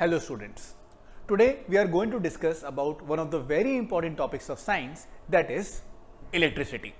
Hello students. Today we are going to discuss about one of the very important topics of science that is electricity.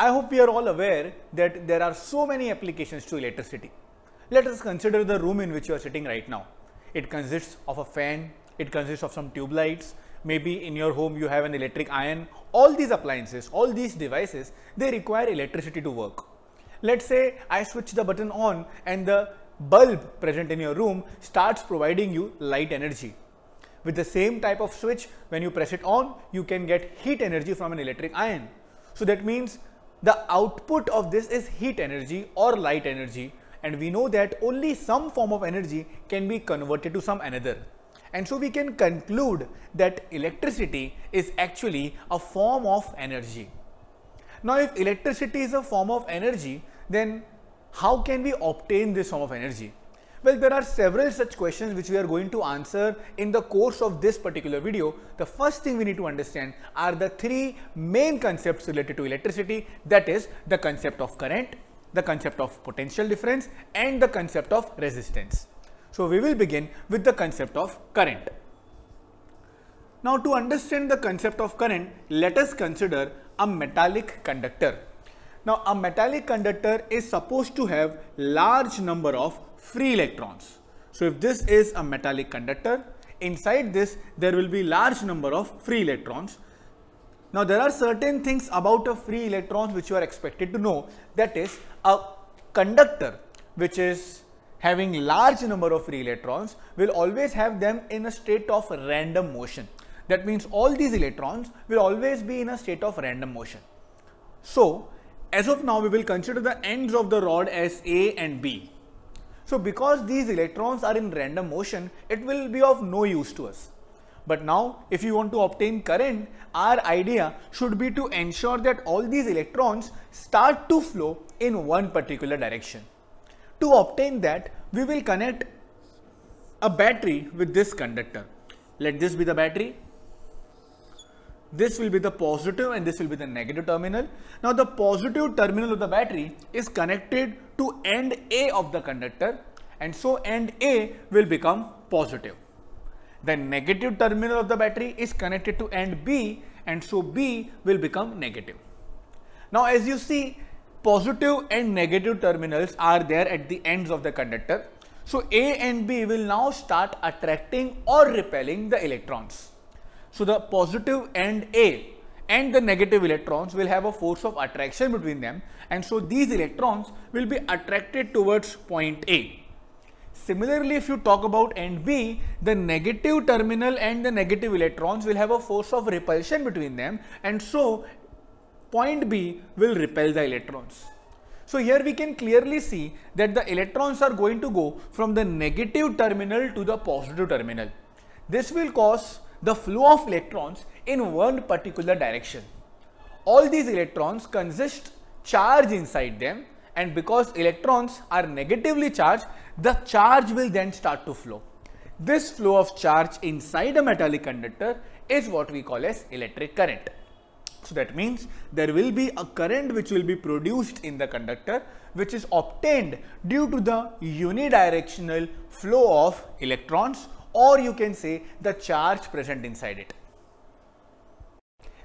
I hope we are all aware that there are so many applications to electricity. Let us consider the room in which you are sitting right now. It consists of a fan, it consists of some tube lights, maybe in your home you have an electric iron. All these appliances, all these devices, they require electricity to work. Let's say I switch the button on and the bulb present in your room starts providing you light energy. With the same type of switch, when you press it on, you can get heat energy from an electric iron. So that means the output of this is heat energy or light energy and we know that only some form of energy can be converted to some another. And so we can conclude that electricity is actually a form of energy. Now if electricity is a form of energy, then how can we obtain this form of energy? Well, there are several such questions which we are going to answer in the course of this particular video. The first thing we need to understand are the three main concepts related to electricity that is the concept of current, the concept of potential difference and the concept of resistance. So, we will begin with the concept of current. Now, to understand the concept of current, let us consider a metallic conductor. Now, a metallic conductor is supposed to have large number of free electrons. So, if this is a metallic conductor, inside this there will be large number of free electrons. Now, there are certain things about a free electrons which you are expected to know that is a conductor which is having large number of free electrons will always have them in a state of random motion. That means all these electrons will always be in a state of random motion. So, as of now, we will consider the ends of the rod as A and B. So because these electrons are in random motion, it will be of no use to us. But now, if you want to obtain current, our idea should be to ensure that all these electrons start to flow in one particular direction. To obtain that, we will connect a battery with this conductor. Let this be the battery this will be the positive and this will be the negative terminal. Now the positive terminal of the battery is connected to end A of the conductor and so end A will become positive. The negative terminal of the battery is connected to end B and so B will become negative. Now as you see positive and negative terminals are there at the ends of the conductor. So A and B will now start attracting or repelling the electrons. So the positive end A and the negative electrons will have a force of attraction between them and so these electrons will be attracted towards point A. Similarly, if you talk about end B, the negative terminal and the negative electrons will have a force of repulsion between them and so point B will repel the electrons. So here we can clearly see that the electrons are going to go from the negative terminal to the positive terminal. This will cause the flow of electrons in one particular direction. All these electrons consist charge inside them and because electrons are negatively charged, the charge will then start to flow. This flow of charge inside a metallic conductor is what we call as electric current. So that means there will be a current which will be produced in the conductor which is obtained due to the unidirectional flow of electrons or you can say the charge present inside it.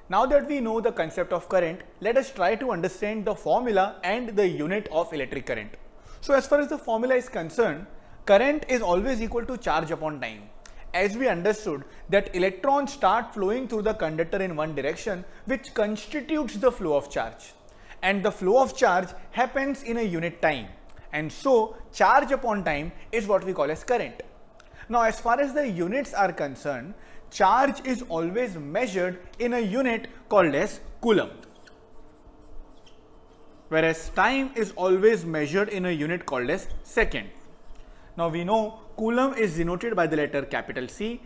Now that we know the concept of current, let us try to understand the formula and the unit of electric current. So as far as the formula is concerned, current is always equal to charge upon time. As we understood that electrons start flowing through the conductor in one direction which constitutes the flow of charge. And the flow of charge happens in a unit time. And so charge upon time is what we call as current. Now, as far as the units are concerned, charge is always measured in a unit called as coulomb. Whereas time is always measured in a unit called as second. Now we know coulomb is denoted by the letter capital C,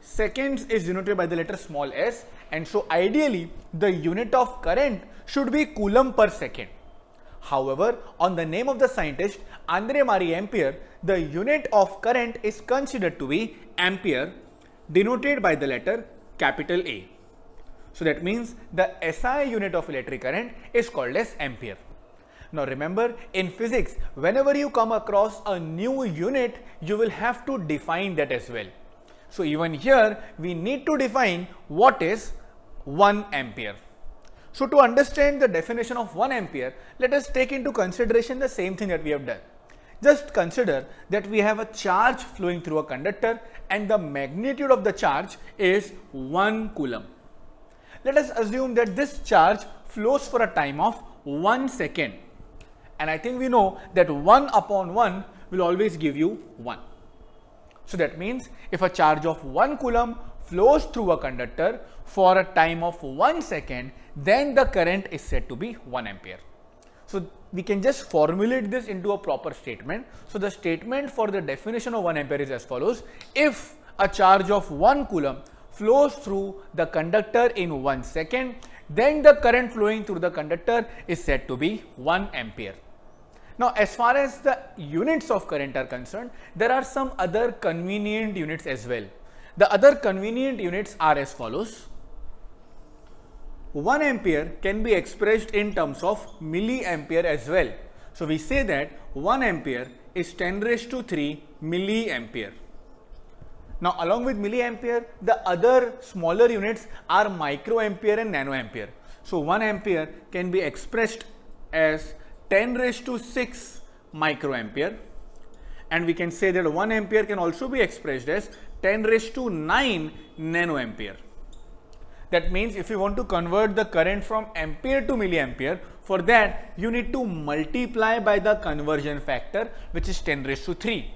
seconds is denoted by the letter small s and so ideally the unit of current should be coulomb per second. However, on the name of the scientist Andre Marie Ampere, the unit of current is considered to be ampere denoted by the letter capital A. So that means the SI unit of electric current is called as ampere. Now remember in physics, whenever you come across a new unit, you will have to define that as well. So even here, we need to define what is 1 ampere. So to understand the definition of 1 ampere, let us take into consideration the same thing that we have done. Just consider that we have a charge flowing through a conductor and the magnitude of the charge is 1 coulomb. Let us assume that this charge flows for a time of 1 second and I think we know that 1 upon 1 will always give you 1. So that means if a charge of 1 coulomb flows through a conductor for a time of 1 second, then the current is said to be 1 ampere. So we can just formulate this into a proper statement. So the statement for the definition of 1 ampere is as follows. If a charge of 1 coulomb flows through the conductor in 1 second, then the current flowing through the conductor is said to be 1 ampere. Now, as far as the units of current are concerned, there are some other convenient units as well. The other convenient units are as follows. 1 ampere can be expressed in terms of milliampere as well. So, we say that 1 ampere is 10 raised to 3 milliampere. Now, along with milliampere, the other smaller units are microampere and nanoampere. So, 1 ampere can be expressed as 10 raised to 6 microampere and we can say that 1 ampere can also be expressed as 10 raised to 9 nanoampere. That means if you want to convert the current from ampere to milliampere, for that you need to multiply by the conversion factor which is 10 raised to 3.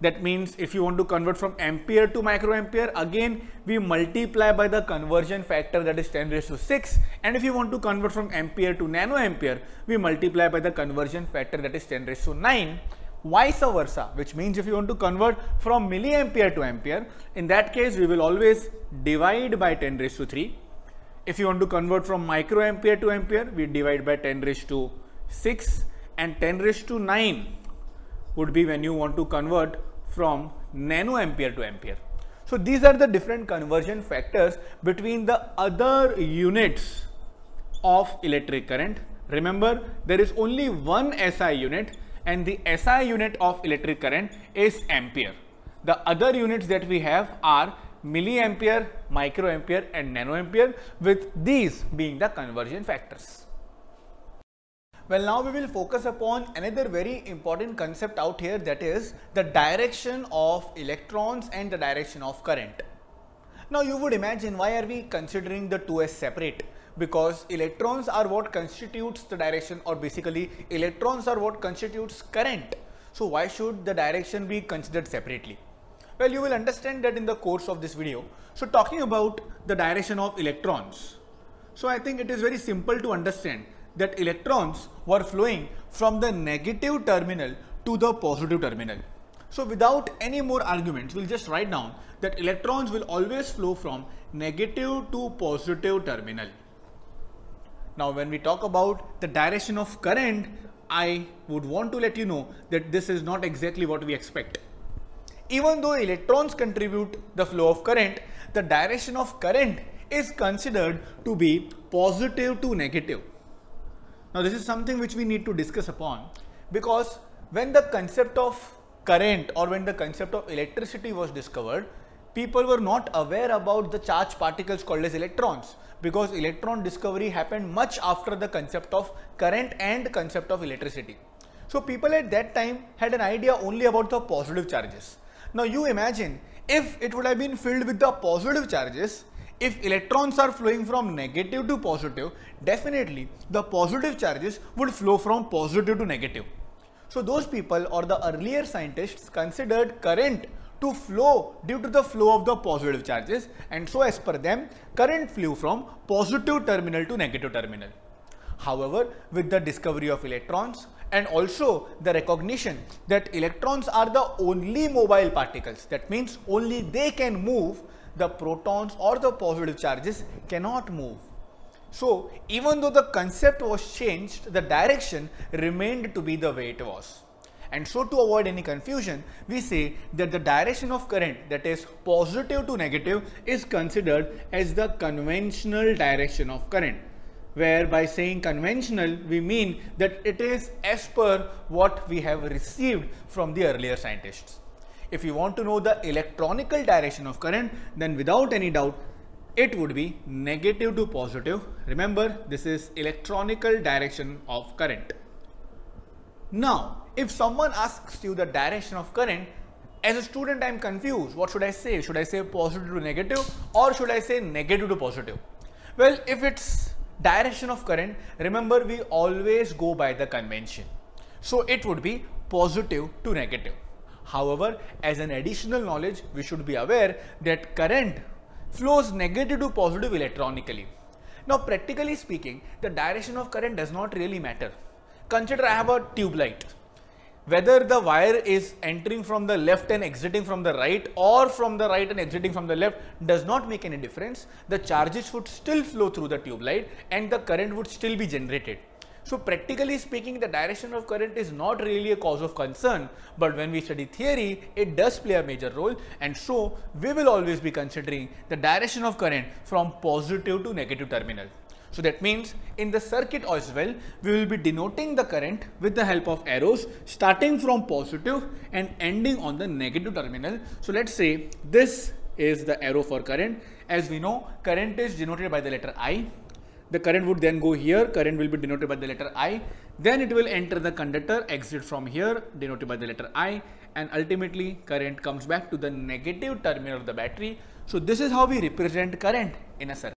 That means if you want to convert from ampere to microampere, again we multiply by the conversion factor that is 10 raised to 6. And if you want to convert from ampere to nanoampere, we multiply by the conversion factor that is 10 raised to 9 vice versa which means if you want to convert from milliampere to ampere in that case we will always divide by 10 raised to 3 if you want to convert from microampere to ampere we divide by 10 raised to 6 and 10 raised to 9 would be when you want to convert from nanoampere to ampere. So these are the different conversion factors between the other units of electric current. Remember there is only one SI unit and the SI unit of electric current is ampere. The other units that we have are milliampere, microampere and nanoampere with these being the conversion factors. Well now we will focus upon another very important concept out here that is the direction of electrons and the direction of current. Now you would imagine why are we considering the two as separate? Because electrons are what constitutes the direction or basically electrons are what constitutes current. So why should the direction be considered separately? Well, you will understand that in the course of this video. So talking about the direction of electrons. So I think it is very simple to understand that electrons were flowing from the negative terminal to the positive terminal. So without any more arguments, we'll just write down that electrons will always flow from negative to positive terminal. Now when we talk about the direction of current, I would want to let you know that this is not exactly what we expect. Even though electrons contribute the flow of current, the direction of current is considered to be positive to negative. Now this is something which we need to discuss upon because when the concept of current or when the concept of electricity was discovered, people were not aware about the charged particles called as electrons because electron discovery happened much after the concept of current and concept of electricity. So people at that time had an idea only about the positive charges. Now you imagine if it would have been filled with the positive charges, if electrons are flowing from negative to positive, definitely the positive charges would flow from positive to negative. So those people or the earlier scientists considered current to flow due to the flow of the positive charges and so as per them current flew from positive terminal to negative terminal. However, with the discovery of electrons and also the recognition that electrons are the only mobile particles that means only they can move the protons or the positive charges cannot move. So, even though the concept was changed, the direction remained to be the way it was. And so to avoid any confusion, we say that the direction of current that is positive to negative is considered as the conventional direction of current. where by saying conventional we mean that it is as per what we have received from the earlier scientists. If you want to know the electronical direction of current then without any doubt it would be negative to positive. Remember this is electronical direction of current. Now if someone asks you the direction of current as a student I am confused what should I say should I say positive to negative or should I say negative to positive well if it's direction of current, remember we always go by the convention. So it would be positive to negative. However, as an additional knowledge, we should be aware that current flows negative to positive electronically. Now, practically speaking, the direction of current does not really matter. Consider I have a tube light whether the wire is entering from the left and exiting from the right or from the right and exiting from the left does not make any difference. The charges would still flow through the tube light and the current would still be generated. So practically speaking, the direction of current is not really a cause of concern, but when we study theory, it does play a major role and so we will always be considering the direction of current from positive to negative terminal. So that means in the circuit as well, we will be denoting the current with the help of arrows starting from positive and ending on the negative terminal. So let's say this is the arrow for current. As we know, current is denoted by the letter I. The current would then go here, current will be denoted by the letter I. Then it will enter the conductor, exit from here, denoted by the letter I. And ultimately, current comes back to the negative terminal of the battery. So this is how we represent current in a circuit.